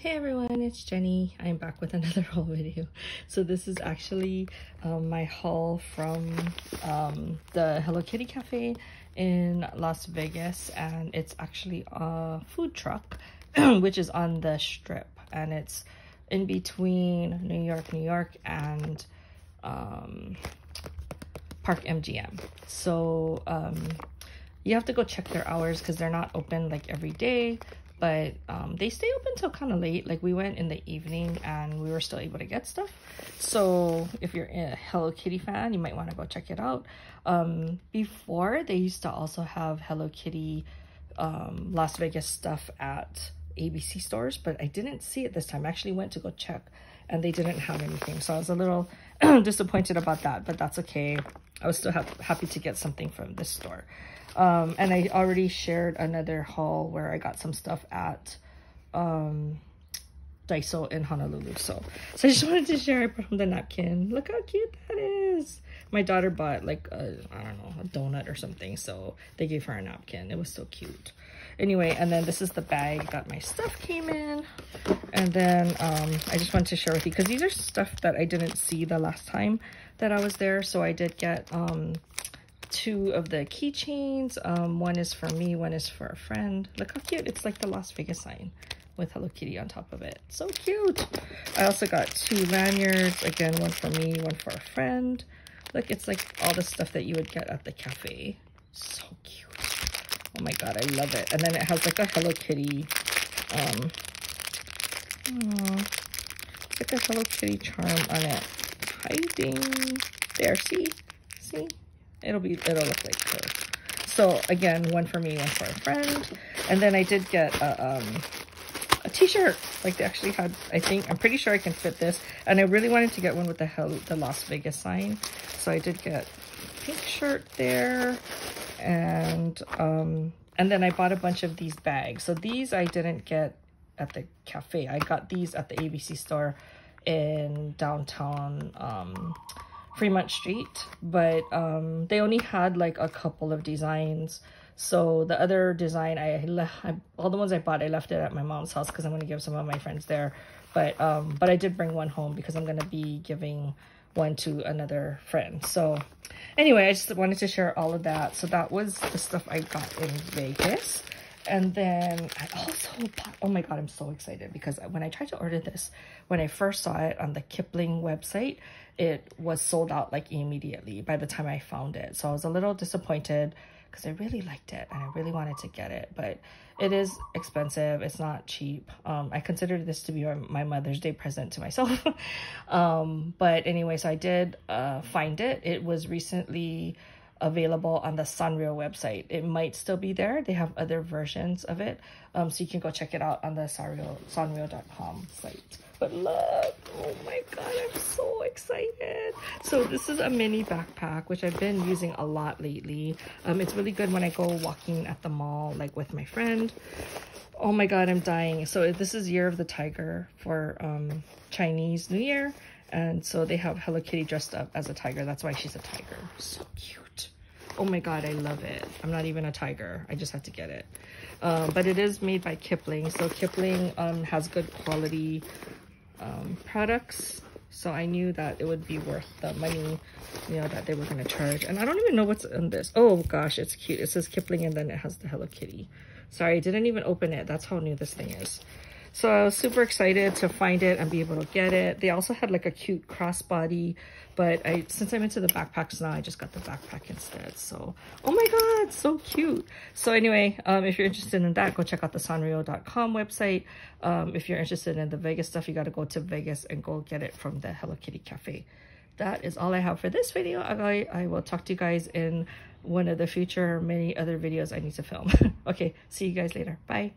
Hey everyone, it's Jenny. I'm back with another haul video. So this is actually um, my haul from um, the Hello Kitty Cafe in Las Vegas and it's actually a food truck which is on the strip and it's in between New York, New York and um, Park MGM. So um, you have to go check their hours because they're not open like every day but um, they stay open till kind of late. Like we went in the evening and we were still able to get stuff. So if you're a Hello Kitty fan, you might want to go check it out. Um, before they used to also have Hello Kitty um, Las Vegas stuff at ABC stores, but I didn't see it this time. I actually went to go check and they didn't have anything. So I was a little disappointed about that, but that's okay. I was still ha happy to get something from this store. Um, and I already shared another haul where I got some stuff at um, Daiso in Honolulu. So, so I just wanted to share. I brought home the napkin. Look how cute that is. My daughter bought like I don't know, a donut or something. So they gave her a napkin. It was so cute. Anyway, and then this is the bag that my stuff came in. And then um, I just wanted to share with you because these are stuff that I didn't see the last time that I was there. So I did get um, two of the keychains. Um, one is for me, one is for a friend. Look how cute. It's like the Las Vegas sign with Hello Kitty on top of it. So cute. I also got two lanyards. Again, one for me, one for a friend. Look, it's like all the stuff that you would get at the cafe. So cute. Oh my god, I love it. And then it has like a Hello Kitty. Um, it's like a Hello Kitty charm on it. Hiding. There, see? See? It'll be, it'll look like her. So again, one for me, one for a friend. And then I did get a, um, a t-shirt. Like they actually had, I think, I'm pretty sure I can fit this. And I really wanted to get one with the hell, the Las Vegas sign. So I did get pink shirt there. And, um, and then I bought a bunch of these bags. So these I didn't get at the cafe. I got these at the ABC store in downtown, um, Fremont Street, but um, they only had like a couple of designs. So the other design, I, I all the ones I bought, I left it at my mom's house because I'm going to give some of my friends there. But um, but I did bring one home because I'm going to be giving one to another friend. So anyway, I just wanted to share all of that. So that was the stuff I got in Vegas. And then I also bought, oh my God, I'm so excited because when I tried to order this, when I first saw it on the Kipling website, it was sold out like immediately by the time I found it. So I was a little disappointed because I really liked it and I really wanted to get it, but it is expensive. It's not cheap. Um, I considered this to be my Mother's Day present to myself. um, but anyway, so I did uh, find it. It was recently available on the Sanrio website. It might still be there. They have other versions of it. Um, so you can go check it out on the Sanrio.com site. But look, oh my god, I'm so excited. So this is a mini backpack, which I've been using a lot lately. Um, it's really good when I go walking at the mall, like with my friend. Oh my god, I'm dying. So this is Year of the Tiger for um, Chinese New Year. And so they have Hello Kitty dressed up as a tiger. That's why she's a tiger. So cute. Oh my god, I love it. I'm not even a tiger. I just had to get it. Um, but it is made by Kipling. So Kipling um, has good quality um, products. So I knew that it would be worth the money, you know, that they were going to charge. And I don't even know what's in this. Oh gosh, it's cute. It says Kipling and then it has the Hello Kitty. Sorry, I didn't even open it. That's how new this thing is. So I was super excited to find it and be able to get it. They also had like a cute crossbody, but I since I'm into the backpacks now, I just got the backpack instead. So, oh my god, so cute. So anyway, um, if you're interested in that, go check out the sanrio.com website. Um, if you're interested in the Vegas stuff, you got to go to Vegas and go get it from the Hello Kitty Cafe. That is all I have for this video. I, I will talk to you guys in one of the future many other videos I need to film. okay, see you guys later. Bye.